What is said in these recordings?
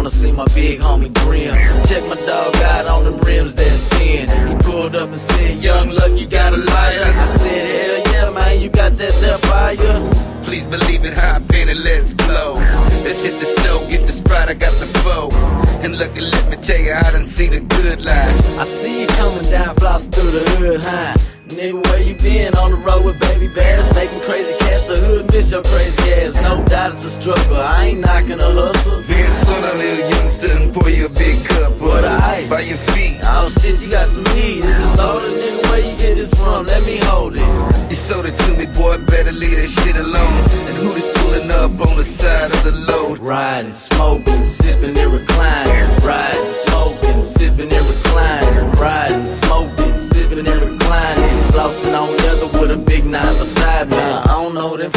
wanna see my big homie Grimm. Check my dog out on the rims that's thin. He pulled up and said, Young Luck, you got a lighter. I said, Hell yeah, man, you got that there fire. Please believe it, high pain and let's blow. Let's hit the stove, get the spot, I got the foe. And look, let me tell you, I done seen the good life. I see you coming down, floss through the hood, huh? Nigga, where you been? On the road with baby bears, making crazy cash. The hood miss your crazy ass. No doubt it's a struggle. I ain't knocking a hustle. Being slow down, little youngster, and pour you a big cup of ice? by your feet. Oh shit, you got some heat. Is it loaded, nigga? Where you get this from? Let me hold it. You sold it to me, boy, better leave that shit alone. And who is pulling up on the side of the load? Riding, smoking, sipping and reclining. Riding,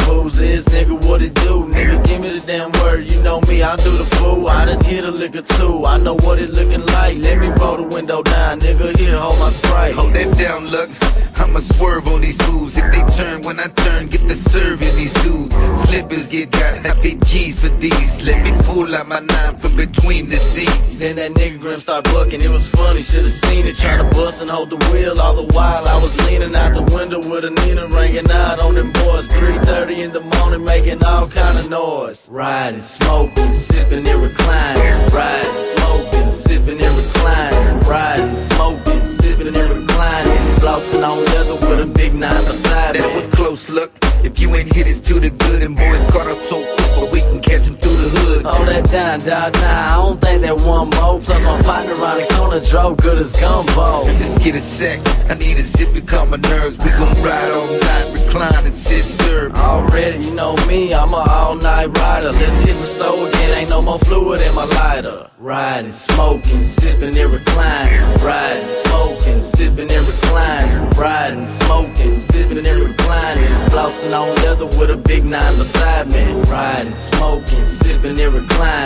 fools is, nigga. What it do, nigga? Give me the damn word. You know me, I do the fool. I done hit a liquor too. I know what it looking like. Let me roll the window down, nigga. Here, hold my sprite. Hold that down, look. I'ma swerve on these fools. If they turn when I turn, get the serving these dudes. Slippers get got happy G's for these. Let me pull out my nine from between the seats. Then that nigga Grimm start bucking, it was funny, should've seen it. Trying to bust and hold the wheel, all the while I was leaning out the window with a Nina ringing out on them boys. 3.30 in the morning, making all kind of noise. Riding, smoking, sipping and reclining. Riding, smoking, sipping and reclining. Riding, smoking, sipping and reclining. Flossing on leather with a big nine beside me. That was close, look. If you ain't hit, it's to the good. And boys caught up so quick, but we can catch them through the hood. Hold that down, dog. Nah, I don't think that one more. Plus my partner around the drove good as gumbo. Let's get a sec. I need a sip to calm my nerves. We gon' ride all night, recline and sit serve. Already, you know me, I'm a all night rider. Let's hit the stove again, ain't no more fluid in my lighter. Riding, smoking, sipping and reclining. Riding, smoking, sipping and reclining. Riding, smoking, sipping and reclining. Flossing on leather with a big nine beside me. Riding, smoking, sipping and reclining.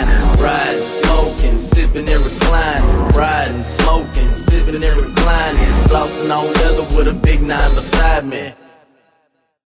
Riding, and reclining. Flossing on leather with a big nine beside me.